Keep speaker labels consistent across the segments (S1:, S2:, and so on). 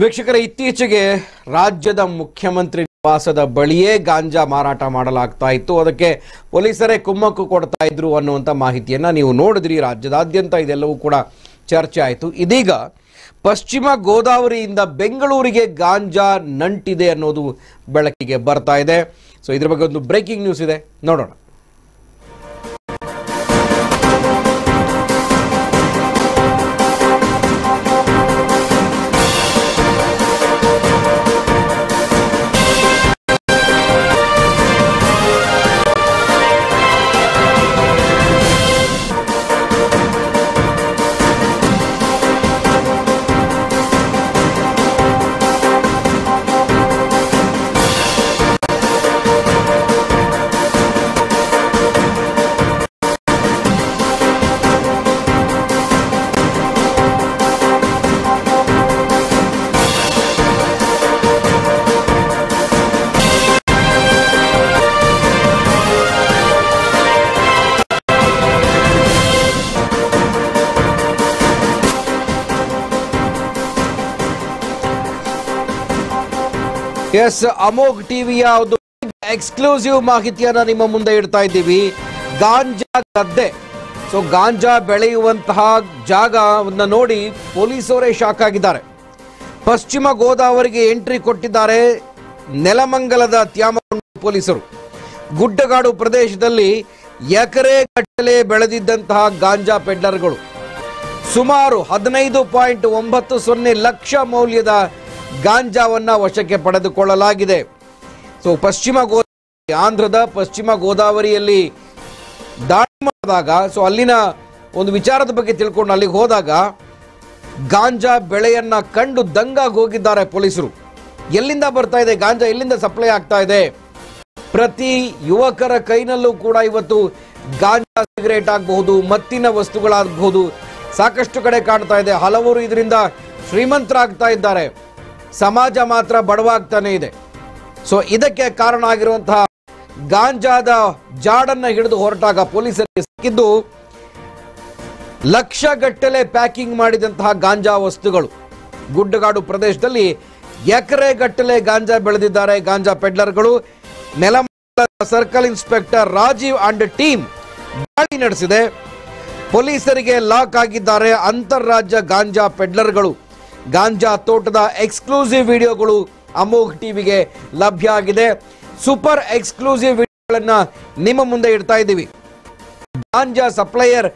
S1: ವೀಕ್ಷಕರೇ, ಇತ್ತೀಚೆಗೆ ರಾಜ್ಯದ ಮುಖ್ಯಮಂತ್ರಿ ನಿವಾಸದ ಬಳಿಯೇ ಗಾಂಜಾ ಮಾರಾಟ ಮಾಡಲಾಗ್ತಾ ಇತ್ತು. ಅದಕ್ಕೆ ಪೊಲೀಸರೇ ಕುಮ್ಮಕ್ಕು ಕೊಡ್ತಾ ಇದ್ರು ಅನ್ನುವಂಥ ಮಾಹಿತಿಯನ್ನ ನೀವು ನೋಡಿದ್ರಿ. ರಾಜ್ಯದಾದ್ಯಂತ ಇದೆಲ್ಲವೂ ಕೂಡ ಚರ್ಚೆ ಆಯಿತು. ಇದೀಗ ಪಶ್ಚಿಮ ಗೋದಾವರಿಯಿಂದ ಬೆಂಗಳೂರಿಗೆ ಗಾಂಜಾ ನಂಟಿದೆ ಅನ್ನೋದು ಬೆಳಕಿಗೆ ಬರ್ತಾ ಇದೆ. ಸೊ ಇದ್ರ ಬಗ್ಗೆ ಒಂದು ಬ್ರೇಕಿಂಗ್ ನ್ಯೂಸ್ ಇದೆ. ನೋಡೋಣ. ಎಸ್ ಅಮೋಘ್ ಟಿವಿಯ ಒಂದು ಎಕ್ಸ್ಕ್ಲೂಸಿವ್ ಮಾಹಿತಿಯನ್ನ ನಿಮ್ಮ ಮುಂದೆ ಇಡ್ತಾ ಇದ್ದೀವಿ. ಗಾಂಜಾ ಗದ್ದೆ. ಸೊ ಗಾಂಜಾ ಬೆಳೆಯುವಂತಹ ಜಾಗವನ್ನು ನೋಡಿ ಪೊಲೀಸರೇ ಶಾಕ್ ಆಗಿದ್ದಾರೆ. ಪಶ್ಚಿಮ ಗೋದಾವರಿಗೆ ಎಂಟ್ರಿ ಕೊಟ್ಟಿದ್ದಾರೆ ನೆಲಮಂಗಲದ ತ್ಯಾಮ ಪೊಲೀಸರು. ಗುಡ್ಡಗಾಡು ಪ್ರದೇಶದಲ್ಲಿ ಎಕರೆ ಗಟ್ಟಲೆ ಬೆಳೆದಿದ್ದಂತಹ ಗಾಂಜಾ ಪೆಡ್ಲರ್ಗಳು. ಸುಮಾರು ಹದಿನೈದು ಪಾಯಿಂಟ್ ಒಂಬತ್ತು ಸೊನ್ನೆ ಲಕ್ಷ ಮೌಲ್ಯದ ಗಾಂಜಾವನ್ನ ವಶಕ್ಕೆ ಪಡೆದುಕೊಳ್ಳಲಾಗಿದೆ. ಸೊ ಪಶ್ಚಿಮ ಗೋದಾವರಿ, ಆಂಧ್ರದ ಪಶ್ಚಿಮ ಗೋದಾವರಿಯಲ್ಲಿ ದಾಳಿ ಮಾಡಿದಾಗ ಸೊ ಅಲ್ಲಿನ ಒಂದು ವಿಚಾರದ ಬಗ್ಗೆ ತಿಳ್ಕೊಂಡು ಅಲ್ಲಿಗೆ ಹೋದಾಗ, ಗಾಂಜಾ ಬೆಳೆಯನ್ನ ಕಂಡು ದಂಗಾಗಿ ಹೋಗಿದ್ದಾರೆ ಪೊಲೀಸರು. ಎಲ್ಲಿಂದ ಬರ್ತಾ ಇದೆ? ಗಾಂಜಾ ಎಲ್ಲಿಂದ ಸಪ್ಲೈ ಆಗ್ತಾ ಇದೆ? ಪ್ರತಿ ಯುವಕರ ಕೈನಲ್ಲೂ ಕೂಡ ಇವತ್ತು ಗಾಂಜಾ ಸಿಗರೇಟ್ ಆಗಬಹುದು, ಮತ್ತಿನ ವಸ್ತುಗಳಾಗಬಹುದು ಸಾಕಷ್ಟು ಕಡೆ ಕಾಣ್ತಾ ಇದೆ. ಹಲವರು ಇದರಿಂದ ಶ್ರೀಮಂತರಾಗ್ತಾ ಇದ್ದಾರೆ. ಸಮಾಜ ಮಾತ್ರ ಬಡವಾಗ್ತಾನೆ ಇದೆ. ಸೊ ಇದಕ್ಕೆ ಕಾರಣ ಆಗಿರುವಂತಹ ಗಾಂಜಾದ ಜಾಡನ್ನ ಹಿಡಿದು ಹೊರಟಾಗ ಪೊಲೀಸರಿಗೆ ಸಿಕ್ಕಿದ್ದು ಲಕ್ಷ ಗಟ್ಟಲೆ ಪ್ಯಾಕಿಂಗ್ ಮಾಡಿದಂತಹ ಗಾಂಜಾ ವಸ್ತುಗಳು. ಗುಡ್ಡಗಾಡು ಪ್ರದೇಶದಲ್ಲಿ ಎಕರೆ ಗಟ್ಟಲೆ ಗಾಂಜಾ ಬೆಳೆದಿದ್ದಾರೆ ಗಾಂಜಾ ಪೆಡ್ಲರ್ಗಳು. ನೆಲ circle inspector Rajeev and team ದಾಳಿ ನಡೆಸಿದೆ. ಪೊಲೀಸರಿಗೆ ಲಾಕ್ ಆಗಿದ್ದಾರೆ ಅಂತಾರಾಜ್ಯ ಗಾಂಜಾ ಪೆಡ್ಲರ್ಗಳು. ಗಾಂಜಾ ತೋಟದ ಎಕ್ಸ್ಕ್ಲೂಸಿವ್ ವಿಡಿಯೋಗಳು ಅಮೋಘ್ ಟಿವಿಗೆ ಲಭ್ಯ ಆಗಿದೆ. ಸೂಪರ್ ಎಕ್ಸ್ಕ್ಲೂಸಿವ್ ವಿಡಿಯೋಗಳನ್ನ ನಿಮ್ಮ ಮುಂದೆ ಇಡ್ತಾ ಇದ್ದೀವಿ. ಗಾಂಜಾ ಸಪ್ಲೈಯರ್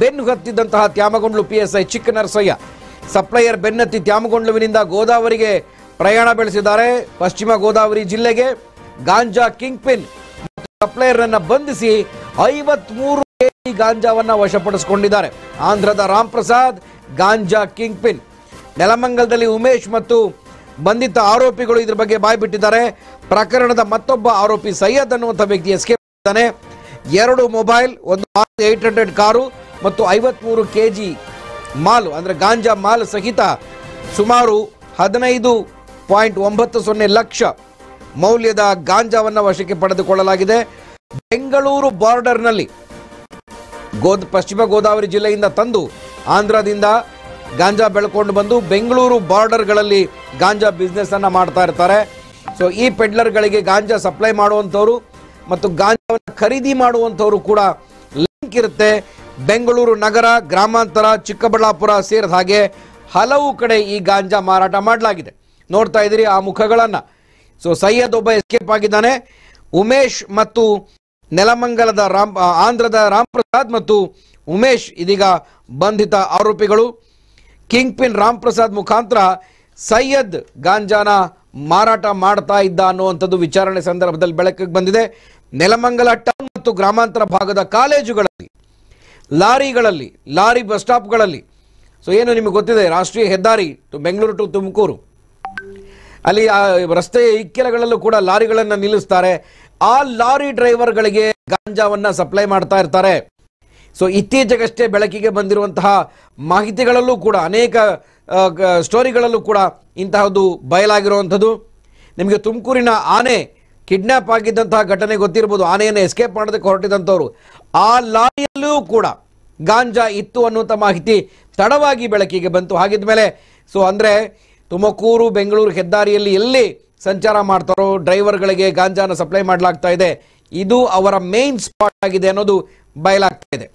S1: ಬೆನ್ನು ಹತ್ತಿದ್ದಂತಹ Tyamagondlu P S I Chikka Narasaiah supplier ಬೆನ್ನತ್ತಿ ತ್ಯಾಮಗೊಂಡ್ಲುವಿನಿಂದ ಗೋದಾವರಿಗೆ ಪ್ರಯಾಣ ಬೆಳೆಸಿದ್ದಾರೆ. ಪಶ್ಚಿಮ ಗೋದಾವರಿ ಜಿಲ್ಲೆಗೆ ಗಾಂಜಾ ಕಿಂಗ್ ಪಿನ್ ಸಪ್ಲೈಯರ್ ಅನ್ನ ಬಂಧಿಸಿ ಐವತ್ಮೂರು ಕೆಜಿ ಗಾಂಜಾವನ್ನ ವಶಪಡಿಸಿಕೊಂಡಿದ್ದಾರೆ. ಆಂಧ್ರದ ರಾಮ್ ಪ್ರಸಾದ್ ಗಾಂಜಾ ಕಿಂಗ್ ಪಿನ್ ನೆಲಮಂಗಲದಲ್ಲಿ ಉಮೇಶ್ ಮತ್ತು ಬಂಧಿತ ಆರೋಪಿಗಳು ಇದರ ಬಗ್ಗೆ ಬಾಯ್ಬಿಟ್ಟಿದ್ದಾರೆ ಪ್ರಕರಣದ ಮತ್ತೊಬ್ಬ ಆರೋಪಿ ಸೈಯದ್ ಅನ್ನುವಂಥ ವ್ಯಕ್ತಿ ಎಸ್ಕೇಪ್ ಆಗಿದ್ದಾನೆ ಎರಡು ಮೊಬೈಲ್ ಒಂದು ಏಟ್ ಹಂಡ್ರೆಡ್ ಕಾರು ಮತ್ತು ಐವತ್ಮೂರು ಕೆ ಜಿ ಮಾಲು, ಅಂದರೆ ಗಾಂಜಾ ಮಾಲ್ ಸಹಿತ ಸುಮಾರು ಹದಿನೈದು ಪಾಯಿಂಟ್ ಒಂಬತ್ತು ಸೊನ್ನೆ ಲಕ್ಷ ಮೌಲ್ಯದ ಗಾಂಜಾವನ್ನು ವಶಕ್ಕೆ ಪಡೆದುಕೊಳ್ಳಲಾಗಿದೆ. ಬೆಂಗಳೂರು ಬಾರ್ಡರ್ನಲ್ಲಿ ಗೋದ್, ಪಶ್ಚಿಮ ಗೋದಾವರಿ ಜಿಲ್ಲೆಯಿಂದ ತಂದು ಆಂಧ್ರದಿಂದ ಗಾಂಜಾ ಬೆಳ್ಕೊಂಡು ಬಂದು ಬೆಂಗಳೂರು ಬಾರ್ಡರ್ಗಳಲ್ಲಿ ಗಾಂಜಾ ಬಿಸ್ನೆಸ್ ಅನ್ನ ಮಾಡ್ತಾ ಇರ್ತಾರೆ. ಸೊ ಈ ಪೆಡ್ಲರ್ಗಳಿಗೆ ಗಾಂಜಾ ಸಪ್ಲೈ ಮಾಡುವಂಥವ್ರು ಮತ್ತು ಗಾಂಜಾವನ್ನು ಖರೀದಿ ಮಾಡುವಂಥವ್ರು ಕೂಡ ಲಿಂಕ್ ಇರುತ್ತೆ. ಬೆಂಗಳೂರು ನಗರ, ಗ್ರಾಮಾಂತರ, ಚಿಕ್ಕಬಳ್ಳಾಪುರ ಸೇರಿದ ಹಾಗೆ ಹಲವು ಕಡೆ ಈ ಗಾಂಜಾ ಮಾರಾಟ ಮಾಡಲಾಗಿದೆ. ನೋಡ್ತಾ ಇದ್ದೀರಿ ಆ ಮುಖಗಳನ್ನ. ಸೊ ಸೈಯದ್ ಒಬ್ಬ ಎಸ್ಕೇಪ್ ಆಗಿದ್ದಾನೆ. ಉಮೇಶ್ ಮತ್ತು ನೆಲಮಂಗಲದ ರಾಮ್ ಆಂಧ್ರದ ರಾಮ್ ಪ್ರಸಾದ್ ಮತ್ತು ಉಮೇಶ್ ಇದೀಗ ಬಂಧಿತ ಆರೋಪಿಗಳು. ಕಿಂಗ್ ಪಿನ್ ರಾಮ್ ಪ್ರಸಾದ್ ಮುಖಾಂತರ ಸೈಯದ್ ಗಾಂಜಾನ ಮಾರಾಟ ಮಾಡ್ತಾ ಇದ್ದ ಅನ್ನುವಂಥದ್ದು ವಿಚಾರಣೆ ಸಂದರ್ಭದಲ್ಲಿ ಬೆಳಕಿಗೆ ಬಂದಿದೆ. ನೆಲಮಂಗಲ ಟೌನ್ ಮತ್ತು ಗ್ರಾಮಾಂತರ ಭಾಗದ ಕಾಲೇಜುಗಳಲ್ಲಿ, ಲಾರಿಗಳಲ್ಲಿ, ಲಾರಿ ಬಸ್ ಸ್ಟಾಪ್ಗಳಲ್ಲಿ, ಸೊ ಏನು ನಿಮಗೆ ಗೊತ್ತಿದೆ, ರಾಷ್ಟ್ರೀಯ ಹೆದ್ದಾರಿ ಟು ಬೆಂಗಳೂರು ಟು ತುಮಕೂರು, ಅಲ್ಲಿ ರಸ್ತೆಯ ಇಕ್ಕೆಲಗಳಲ್ಲೂ ಕೂಡ ಲಾರಿಗಳನ್ನು ನಿಲ್ಲಿಸ್ತಾರೆ. ಆ ಲಾರಿ ಡ್ರೈವರ್ಗಳಿಗೆ ಗಾಂಜಾವನ್ನು ಸಪ್ಲೈ ಮಾಡ್ತಾ ಇರ್ತಾರೆ. ಸೊ ಇತ್ತೀಚೆಗಷ್ಟೇ ಬೆಳಕಿಗೆ ಬಂದಿರುವಂತಹ ಮಾಹಿತಿಗಳಲ್ಲೂ ಕೂಡ, ಅನೇಕ ಸ್ಟೋರಿಗಳಲ್ಲೂ ಕೂಡ ಇಂತಹದ್ದು ಬಯಲಾಗಿರುವಂಥದ್ದು. ನಿಮಗೆ ತುಮಕೂರಿನ ಆನೆ ಕಿಡ್ನ್ಯಾಪ್ ಆಗಿದ್ದಂತಹ ಘಟನೆ ಗೊತ್ತಿರ್ಬೋದು. ಆನೆಯನ್ನು ಎಸ್ಕೇಪ್ ಮಾಡೋದಕ್ಕೆ ಹೊರಟಿದಂಥವ್ರು. ಆ ಲಾರಿಯಲ್ಲೂ ಕೂಡ ಗಾಂಜಾ ಇತ್ತು ಅನ್ನುವಂಥ ಮಾಹಿತಿ ತಡವಾಗಿ ಬೆಳಕಿಗೆ ಬಂತು. ಹಾಗಿದ್ಮೇಲೆ ಸೊ ಅಂದರೆ ತುಮಕೂರು, ಬೆಂಗಳೂರು ಹೆದ್ದಾರಿಯಲ್ಲಿ ಎಲ್ಲಿ ಸಂಚಾರ ಮಾಡ್ತಾರೋ, ಡ್ರೈವರ್ಗಳಿಗೆ ಗಾಂಜಾನ ಸಪ್ಲೈ ಮಾಡಲಾಗ್ತಾ ಇದೆ. ಇದು ಅವರ ಮೇನ್ ಸ್ಪಾಟ್ ಆಗಿದೆ ಅನ್ನೋದು ಬಯಲಾಗ್ತಾ ಇದೆ.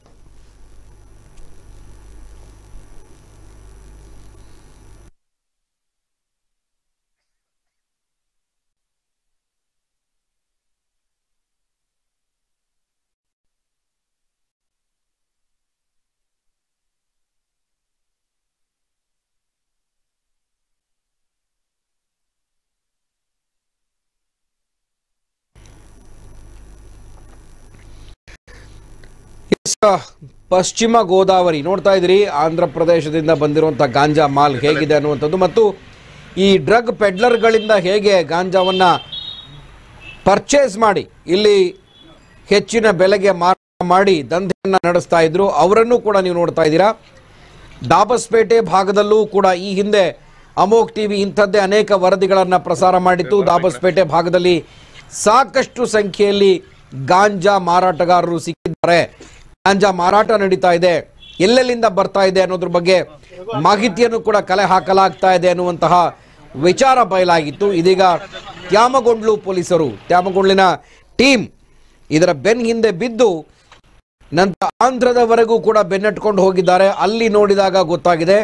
S1: ಪಶ್ಚಿಮ ಗೋದಾವರಿ ನೋಡ್ತಾ ಇದ್ರಿ ಆಂಧ್ರ ಪ್ರದೇಶದಿಂದ ಬಂದಿರುವಂತಹ ಗಾಂಜಾ ಮಾಲ್ ಹೇಗಿದೆ ಅನ್ನುವಂಥದ್ದು ಮತ್ತು ಈ ಡ್ರಗ್ ಪೆಡ್ಲರ್ಗಳಿಂದ ಹೇಗೆ ಗಾಂಜಾವನ್ನ ಪರ್ಚೇಸ್ ಮಾಡಿ, ಇಲ್ಲಿ ಹೆಚ್ಚಿನ ಬೆಲೆಗೆ ಮಾರಾಟ ಮಾಡಿ ದಂಧೆಯನ್ನ ನಡೆಸ್ತಾ ಇದ್ರು, ಅವರನ್ನು ಕೂಡ ನೀವು ನೋಡ್ತಾ ಇದ್ದೀರಾ. ದಾಬಸ್ಪೇಟೆ ಭಾಗದಲ್ಲೂ ಕೂಡ ಈ ಹಿಂದೆ ಅಮೋಕ್ ಟಿವಿ ಇಂಥದ್ದೇ ಅನೇಕ ವರದಿಗಳನ್ನು ಪ್ರಸಾರ ಮಾಡಿತ್ತು. ದಾಬಸ್ಪೇಟೆ ಭಾಗದಲ್ಲಿ ಸಾಕಷ್ಟು ಸಂಖ್ಯೆಯಲ್ಲಿ ಗಾಂಜಾ ಮಾರಾಟಗಾರರು ಸಿಕ್ಕಿದ್ದಾರೆ. ಗಾಂಜಾ ಮಾರಾಟ ನಡೀತಾ ಇದೆ. ಎಲ್ಲೆಲ್ಲಿಂದ ಬರ್ತಾ ಇದೆ ಅನ್ನೋದ್ರ ಬಗ್ಗೆ ಮಾಹಿತಿಯನ್ನು ಕೂಡ ಕಲೆ ಹಾಕಲಾಗ್ತಾ ಇದೆ ಅನ್ನುವಂತಹ ವಿಚಾರ ಬಯಲಾಗಿತ್ತು. ಇದೀಗ ತ್ಯಾಮಗೊಂಡ್ಲು ಪೊಲೀಸರು, ತ್ಯಾಮಗೊಂಡ್ಲಿನ ಟೀಮ್ ಇದರ ಬೆನ್ ಹಿಂದೆ ಬಿದ್ದು ನಂತರ ಆಂಧ್ರದವರೆಗೂ ಕೂಡ ಬೆನ್ನಟ್ಕೊಂಡು ಹೋಗಿದ್ದಾರೆ. ಅಲ್ಲಿ ನೋಡಿದಾಗ ಗೊತ್ತಾಗಿದೆ.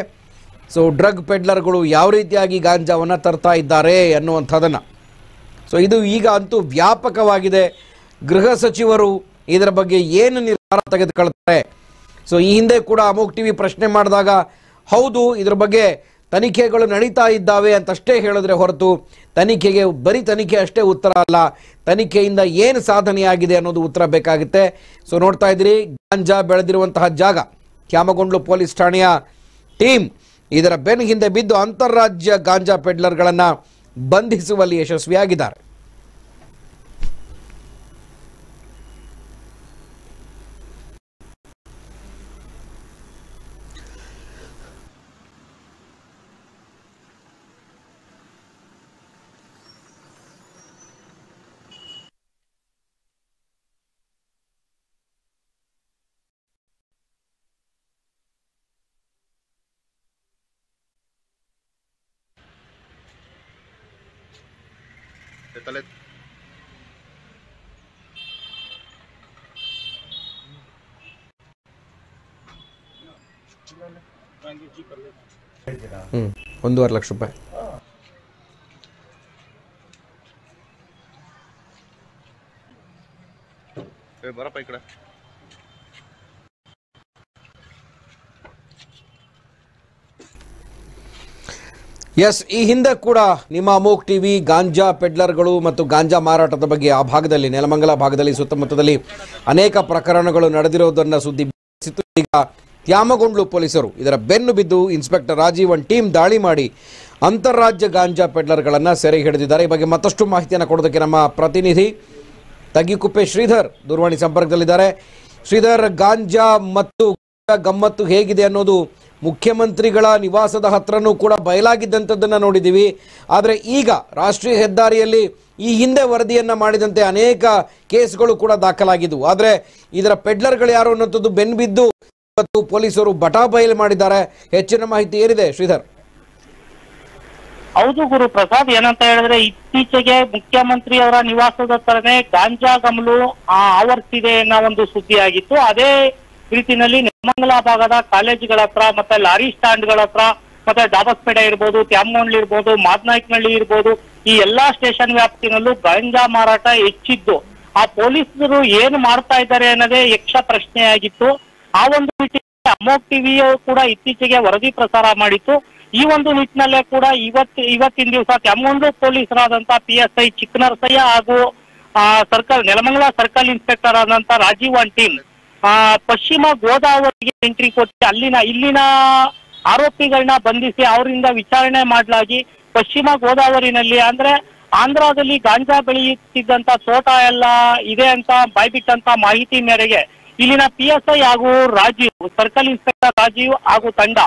S1: ಸೊ, ಡ್ರಗ್ ಪೆಡ್ಲರ್ಗಳು ಯಾವ ರೀತಿಯಾಗಿ ಗಾಂಜಾವನ್ನು ತರ್ತಾ ಇದ್ದಾರೆ ಅನ್ನುವಂಥದ್ದನ್ನು ಸೊ, ಇದು ಈಗ ಅಂತೂ ವ್ಯಾಪಕವಾಗಿದೆ. ಗೃಹ ಸಚಿವರು ಇದರ ಬಗ್ಗೆ ಏನು ತೆಗೆದುಕೊಳ್ತಾರೆ ಸೊ ಈ ಹಿಂದೆ ಕೂಡ ಅಮೋಕ್ ಟಿವಿ ಪ್ರಶ್ನೆ ಮಾಡಿದಾಗ, ಹೌದು, ಇದ್ರ ಬಗ್ಗೆ ತನಿಖೆಗಳು ನಡೀತಾ ಇದ್ದಾವೆ ಅಂತಷ್ಟೇ ಹೇಳಿದ್ರೆ ಹೊರತು ತನಿಖೆಗೆ, ಬರೀ ತನಿಖೆ ಅಷ್ಟೇ ಉತ್ತರ ಅಲ್ಲ, ತನಿಖೆಯಿಂದ ಏನು ಸಾಧನೆಯಾಗಿದೆ ಅನ್ನೋದು ಉತ್ತರ ಬೇಕಾಗುತ್ತೆ. ಸೊ ನೋಡ್ತಾ ಇದ್ದೀರಿ, ಗಾಂಜಾ ಬೆಳೆದಿರುವಂತಹ ಜಾಗ ಕ್ಯಾಮಗೊಂಡ್ಲು ಪೊಲೀಸ್ ಠಾಣೆಯ ಟೀಮ್ ಇದರ ಬೆನ್ ಹಿಂದೆ ಬಿದ್ದು ಅಂತಾರಾಜ್ಯ ಗಾಂಜಾ ಪೆಡ್ಲರ್ಗಳನ್ನು ಬಂಧಿಸುವಲ್ಲಿ ಯಶಸ್ವಿಯಾಗಿದ್ದಾರೆ.
S2: ತಲೆ
S1: ಹ್ಞೂ ಒಂದೂವರೆ ಲಕ್ಷ ರೂಪಾಯಿ
S2: ಏ ಬರಪ್ಪ ಈ ಕಡೆ
S1: ಎಸ್ ಈ ಹಿಂದೆ ಕೂಡ ನಿಮ್ಮ ಅಮೋಕ್ ಟಿವಿ, ಗಾಂಜಾ ಪೆಡ್ಲರ್ಗಳು ಮತ್ತು ಗಾಂಜಾ ಮಾರಾಟದ ಬಗ್ಗೆ ಆ ಭಾಗದಲ್ಲಿ, ನೆಲಮಂಗಲ ಭಾಗದಲ್ಲಿ, ಸುತ್ತಮುತ್ತದಲ್ಲಿ ಅನೇಕ ಪ್ರಕರಣಗಳು ನಡೆದಿರೋದನ್ನ ಸುದ್ದಿ. ಈಗ ತ್ಯಾಮಗೊಂಡ್ಲು ಪೊಲೀಸರು ಇದರ ಬೆನ್ನು ಬಿದ್ದು ಇನ್ಸ್ಪೆಕ್ಟರ್ ರಾಜೀವನ್ ಟೀಮ್ ದಾಳಿ ಮಾಡಿ ಅಂತಾರಾಜ್ಯ ಗಾಂಜಾ ಪೆಡ್ಲರ್ಗಳನ್ನು ಸೆರೆ ಹಿಡಿದಿದ್ದಾರೆ ಈ ಬಗ್ಗೆ ಮತ್ತಷ್ಟು ಮಾಹಿತಿಯನ್ನು ಕೊಡೋದಕ್ಕೆ ನಮ್ಮ ಪ್ರತಿನಿಧಿ ತಗಿಕುಪ್ಪೆ ಶ್ರೀಧರ್ ದೂರವಾಣಿ ಸಂಪರ್ಕದಲ್ಲಿದ್ದಾರೆ ಶ್ರೀಧರ್, ಗಾಂಜಾ ಮತ್ತು ಗಮ್ಮತ್ತು ಹೇಗಿದೆ ಅನ್ನೋದು ಮುಖ್ಯಮಂತ್ರಿಗಳ ನಿವಾಸದ ಹತ್ರನೂ ಕೂಡ ಬಯಲಾಗಿದ್ದಂಥದ್ದನ್ನು ನೋಡಿದ್ದೀವಿ. ಆದರೆ ಈಗ ರಾಷ್ಟ್ರೀಯ ಹೆದ್ದಾರಿಯಲ್ಲಿ ಈ ಹಿಂದೆ ವರದಿಯನ್ನು ಮಾಡಿದಂತೆ ಅನೇಕ ಕೇಸ್ಗಳು ಕೂಡ ದಾಖಲಾಗಿದ್ದವು ಆದರೆ ಇದರ ಪೆಡ್ಲರ್ಗಳು ಯಾರು ಅನ್ನೋಂಥದ್ದು ಬೆನ್ಬಿದ್ದು ಇವತ್ತು ಪೊಲೀಸರು ಬಟಾ ಬಯಲು ಮಾಡಿದ್ದಾರೆ. ಹೆಚ್ಚಿನ ಮಾಹಿತಿ ಏನಿದೆ, ಶ್ರೀಧರ್?
S3: ಹೌದು ಗುರು ಪ್ರಸಾದ್, ಏನಂತ ಹೇಳಿದ್ರೆ ಇತ್ತೀಚೆಗೆ ಮುಖ್ಯಮಂತ್ರಿ ಅವರ ನಿವಾಸದ ತರನೇ ಗಾಂಜಾ ಗಮಲು ಆವರ್ತಿದೆ ಅನ್ನೋ ಒಂದು ಸುದ್ದಿ ಆಗಿತ್ತು ಅದೇ ರೀತಿನಲ್ಲಿ ನೆಲಮಂಗಲ ಭಾಗದ ಕಾಲೇಜುಗಳ ಹತ್ರ ಮತ್ತೆ ಲಾರಿ ಸ್ಟ್ಯಾಂಡ್ಗಳ ಹತ್ರ, ಮತ್ತೆ ದಾಬಸ್ಪೇಟೆ ಇರ್ಬೋದು ತ್ಯಾಮಗೊಂಡ್ಲಿ ಇರ್ಬೋದು ಮಾದ್ನಾಯ್ಕನಹಳ್ಳಿ ಇರ್ಬೋದು, ಈ ಎಲ್ಲಾ ಸ್ಟೇಷನ್ ವ್ಯಾಪ್ತಿನಲ್ಲೂ ಗಾಂಜಾ ಮಾರಾಟ ಹೆಚ್ಚಿದ್ದು. ಆ ಪೊಲೀಸರು ಏನು ಮಾಡ್ತಾ ಇದ್ದಾರೆ ಅನ್ನೋದೇ ಯಕ್ಷ ಪ್ರಶ್ನೆಯಾಗಿತ್ತು. ಆ ಒಂದು ನಿಟ್ಟಿನಲ್ಲಿ ಅಮೋಕ್ ಟಿವಿಯು ಕೂಡ ಇತ್ತೀಚೆಗೆ ವರದಿ ಪ್ರಸಾರ ಮಾಡಿತ್ತು. ಈ ಒಂದು ನಿಟ್ಟಿನಲ್ಲೇ ಕೂಡ ಇವತ್ತು, ಇವತ್ತಿನ ದಿವಸ ತ್ಯಾಮಗೊಂಡು ಪೊಲೀಸರಾದಂತಹ ಪಿ ಎಸ್ ಐ ಚಿಕ್ಕನರಸಯ್ಯ ಹಾಗೂ ಸರ್ಕಲ್, ನೆಲಮಂಗಲ ಸರ್ಕಲ್ ಇನ್ಸ್ಪೆಕ್ಟರ್ ಆದಂತ ರಾಜೀವ್ ಟೀಮ್ ಪಶ್ಚಿಮ ಗೋದಾವರಿಗೆ ಎಂಟ್ರಿ ಕೊಟ್ಟು ಅಲ್ಲಿನ, ಇಲ್ಲಿನ ಆರೋಪಿಗಳನ್ನ ಬಂಧಿಸಿ ಅವರಿಂದ ವಿಚಾರಣೆ ಮಾಡಲಾಗಿ ಪಶ್ಚಿಮ ಗೋದಾವರಿನಲ್ಲಿ ಅಂದ್ರೆ ಆಂಧ್ರದಲ್ಲಿ ಗಾಂಜಾ ಬೆಳೆಯುತ್ತಿದ್ದಂತ ತೋಟ ಎಲ್ಲ ಇದೆ ಅಂತ ಬಾಯ್ಬಿಟ್ಟಂತ ಮಾಹಿತಿ ಮೇರೆಗೆ ಇಲ್ಲಿನ ಪಿ ಎಸ್ ಐ ಹಾಗೂ ರಾಜೀವ್, ಸರ್ಕಲ್ ಇನ್ಸ್ಪೆಕ್ಟರ್ ರಾಜೀವ್ ಹಾಗೂ ತಂಡ,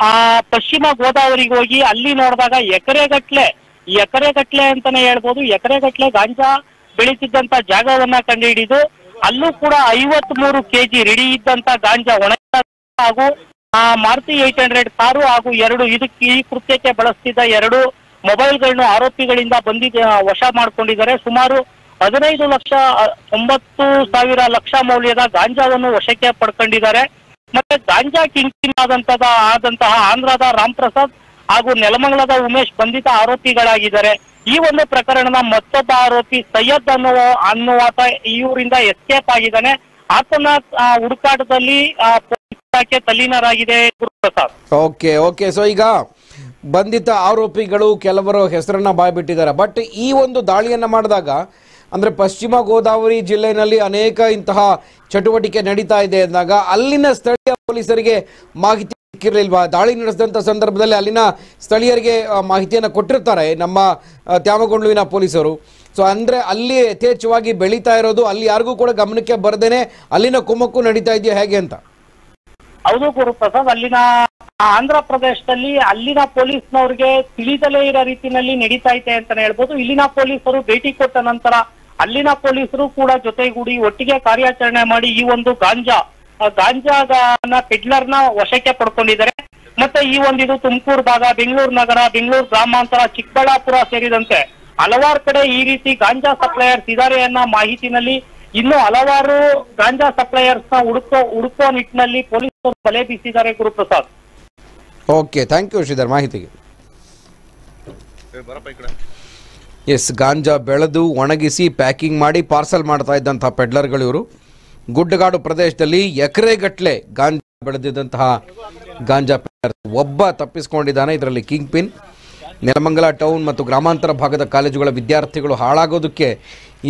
S3: ಆ, ಪಶ್ಚಿಮ ಗೋದಾವರಿಗೆ ಹೋಗಿ ಅಲ್ಲಿ ನೋಡಿದಾಗ ಎಕರೆಗಟ್ಲೆ ಎಕರೆಗಟ್ಲೆ ಅಂತಾನೆ ಹೇಳ್ಬೋದು ಎಕರೆಗಟ್ಲೆ ಗಾಂಜಾ ಬೆಳೀತಿದ್ದಂತ ಜಾಗವನ್ನ ಕಂಡುಹಿಡಿದು ಅಲ್ಲೂ ಕೂಡ ಐವತ್ ಮೂರು ಕೆಜಿ ರೆಡಿ ಇದ್ದಂತ ಗಾಂಜಾ ಒಣ ಹಾಗೂ ಮಾರುತಿ ಏಟ್ ಹಂಡ್ರೆಡ್ ಕಾರು ಹಾಗೂ ಎರಡು ಇದಕ್ಕೆ ಈ ಕೃತ್ಯಕ್ಕೆ ಬಳಸ್ತಿದ್ದ ಎರಡು ಮೊಬೈಲ್ಗಳನ್ನು ಆರೋಪಿಗಳಿಂದ ಬಂದಿದ್ದ ವಶ ಮಾಡ್ಕೊಂಡಿದ್ದಾರೆ. ಸುಮಾರು ಹದಿನೈದು ಲಕ್ಷ ಒಂಬತ್ತು ಸಾವಿರ ಲಕ್ಷ ಮೌಲ್ಯದ ಗಾಂಜಾವನ್ನು ವಶಕ್ಕೆ ಪಡ್ಕೊಂಡಿದ್ದಾರೆ. ಮತ್ತೆ ಗಾಂಜಾ ಕಿಂಕಿನ್ ಆದಂತಹ ಆದಂತಹ ಆಂಧ್ರದ ರಾಮ್ ಪ್ರಸಾದ್ ಹಾಗೂ ನೆಲಮಂಗಲದ ಉಮೇಶ್ ಬಂಧಿತ ಆರೋಪಿಗಳಾಗಿದ್ದಾರೆ. ಈ ಒಂದು ಪ್ರಕರಣದ ಮತ್ತೊಬ್ಬ ಆರೋಪಿ ಸೈಯದ್ ಅನ್ನುವ ಅನ್ನುವಾತ ಇವರಿಂದ ಎಸ್ಕೇಪ್ ಆಗಿದ್ದಾನೆ. ಆತನ ಹುಡುಕಾಟದಲ್ಲಿ ಇಲಾಖೆ ತಲ್ಲೀನರಾಗಿದೆ ಗುರುಪ್ರಸಾದ್.
S1: Okay okay. ಸೊ ಈಗ ಬಂಧಿತ ಆರೋಪಿಗಳು ಕೆಲವರು ಹೆಸರನ್ನ ಬಾಯ್ಬಿಟ್ಟಿದ್ದಾರೆ. ಬಟ್ ಈ ಒಂದು ದಾಳಿಯನ್ನ ಮಾಡಿದಾಗ, ಅಂದ್ರೆ ಪಶ್ಚಿಮ ಗೋದಾವರಿ ಜಿಲ್ಲೆಯಲ್ಲಿ ಅನೇಕ ಇಂತಹ ಚಟುವಟಿಕೆ ನಡೀತಾ ಇದೆ ಅಂದಾಗ ಅಲ್ಲಿನ ಸ್ಥಳೀಯ ಪೊಲೀಸರಿಗೆ ಮಾಹಿತಿ ಸಿಕ್ಕಿರಲಿಲ್ವಾ? ದಾಳಿ ನಡೆಸಿದಂಥ ಸಂದರ್ಭದಲ್ಲಿ ಅಲ್ಲಿನ ಸ್ಥಳೀಯರಿಗೆ ಮಾಹಿತಿಯನ್ನು ಕೊಟ್ಟಿರ್ತಾರೆ ನಮ್ಮ ತ್ಯಾಮಗೊಂಡುವಿನ ಪೊಲೀಸರು. ಸೊ ಅಂದರೆ ಅಲ್ಲಿ ಯಥೇಚ್ಛವಾಗಿ ಬೆಳೀತಾ ಇರೋದು, ಅಲ್ಲಿ ಯಾರಿಗೂ ಕೂಡ ಗಮನಕ್ಕೆ ಬರದೇನೆ ಅಲ್ಲಿನ ಕುಮ್ಮಕ್ಕು ನಡೀತಾ ಇದೆಯಾ ಹೇಗೆ ಅಂತ?
S3: ಹೌದು ಗುರುಪ್ರಸಾದ್ ಅಲ್ಲಿನ ಆಂಧ್ರ ಪ್ರದೇಶದಲ್ಲಿ ಅಲ್ಲಿನ ಪೊಲೀಸ್ನವ್ರಿಗೆ ತಿಳಿದಲೇ ಇರೋ ರೀತಿಯಲ್ಲಿ ನಡೀತಾ ಇದೆ ಅಂತಾನೆ ಹೇಳ್ಬೋದು. ಇಲ್ಲಿನ ಪೊಲೀಸರು ಭೇಟಿ ಕೊಟ್ಟ ನಂತರ ಅಲ್ಲಿನ ಪೊಲೀಸರು ಕೂಡ ಜೊತೆಗೂಡಿ ಒಟ್ಟಿಗೆ ಕಾರ್ಯಾಚರಣೆ ಮಾಡಿ ಈ ಒಂದು ಗಾಂಜಾ ಗಾಂಜಾನ ಪಿಡ್ಲರ್ನ ವಶಕ್ಕೆ ಪಡ್ಕೊಂಡಿದ್ದಾರೆ. ಮತ್ತೆ ಈ ಒಂದಿದು ತುಮಕೂರು ಭಾಗ ಬೆಂಗಳೂರು ನಗರ ಬೆಂಗಳೂರು ಗ್ರಾಮಾಂತರ ಚಿಕ್ಕಬಳ್ಳಾಪುರ ಸೇರಿದಂತೆ ಹಲವಾರು ಕಡೆ ಈ ರೀತಿ ಗಾಂಜಾ ಸಪ್ಲೈಯರ್ಸ್ ಇದ್ದಾರೆ ಅನ್ನೋ ಮಾಹಿತಿನಲ್ಲಿ ಇನ್ನು ಹಲವಾರು ಗಾಂಜಾ ಸಪ್ಲೈಯರ್ಸ್ನ ಹುಡುಕೋ ಹುಡುಕೋ ನಿಟ್ಟಿನಲ್ಲಿ ಪೊಲೀಸರು ಬಲೆ ಬೀಸಿದ್ದಾರೆ Guruprasad.
S1: Okay thank you Sridhar ಮಾಹಿತಿಗೆ. ಎಸ್ ಗಾಂಜಾ ಬೆಳೆದು ಒಣಗಿಸಿ ಪ್ಯಾಕಿಂಗ್ ಮಾಡಿ ಪಾರ್ಸಲ್ ಮಾಡ್ತಾ ಇದ್ದಂತಹ ಪೆಡ್ಲರ್ಗಳು ಇವರು ಗುಡ್ಡಗಾಡು ಪ್ರದೇಶದಲ್ಲಿ ಎಕರೆಗಟ್ಟಲೆ ಗಾಂಜಾ ಬೆಳೆದಿದ್ದಂತಹ ಗಾಂಜಾ ಒಬ್ಬ ತಪ್ಪಿಸ್ಕೊಂಡಿದ್ದಾನೆ. ಇದರಲ್ಲಿ ಕಿಂಗ್ ಪಿನ್ ನೆಲಮಂಗಲ ಟೌನ್ ಮತ್ತು ಗ್ರಾಮಾಂತರ ಭಾಗದ ಕಾಲೇಜುಗಳ ವಿದ್ಯಾರ್ಥಿಗಳು ಹಾಳಾಗೋದಕ್ಕೆ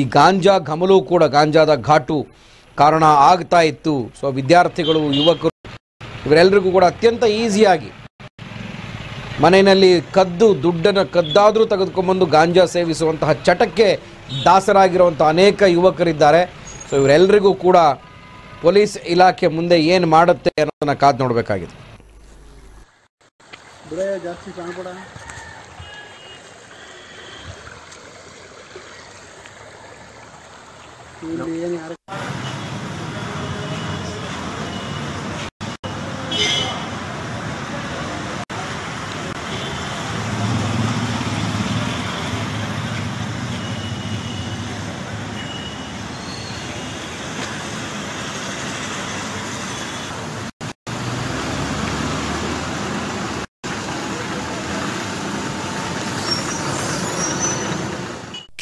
S1: ಈ ಗಾಂಜಾ ಘಮಲು ಕೂಡ ಗಾಂಜಾದ ಘಾಟು ಕಾರಣ ಆಗ್ತಾ ಇತ್ತು. ಸೊ ವಿದ್ಯಾರ್ಥಿಗಳು, ಯುವಕರು ಇವರೆಲ್ಲರಿಗೂ ಕೂಡ ಅತ್ಯಂತ ಈಸಿಯಾಗಿ ಮನೆಯಲ್ಲಿ ಕದ್ದು, ದುಡ್ಡನ್ನು ಕದ್ದಾದರೂ ತೆಗೆದುಕೊಂಡ್ಬಂದು ಗಾಂಜಾ ಸೇವಿಸುವಂತಹ ಚಟಕ್ಕೆ ದಾಸರಾಗಿರುವಂಥ ಅನೇಕ ಯುವಕರಿದ್ದಾರೆ. ಸೊ ಇವರೆಲ್ಲರಿಗೂ ಕೂಡ ಪೊಲೀಸ್ ಇಲಾಖೆ ಮುಂದೆ ಏನು ಮಾಡುತ್ತೆ ಅನ್ನೋದನ್ನ ಕಾದು ನೋಡಬೇಕಾಗಿದೆ.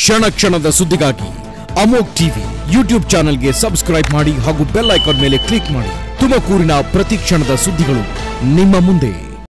S4: ಕ್ಷಣ ಕ್ಷಣದ ಸುದ್ದಿಗಾಗಿ ಅಮೋಕ್ ಟಿವಿ ಯೂಟ್ಯೂಬ್ ಚಾನೆಲ್ಗೆ ಸಬ್ಸ್ಕ್ರೈಬ್ ಮಾಡಿ ಹಾಗೂ ಬೆಲ್ ಐಕಾನ್ ಮೇಲೆ ಕ್ಲಿಕ್ ಮಾಡಿ ತುಮಕೂರಿನ ಪ್ರತಿ ಕ್ಷಣದ ಸುದ್ದಿಗಳು ನಿಮ್ಮ ಮುಂದೆ.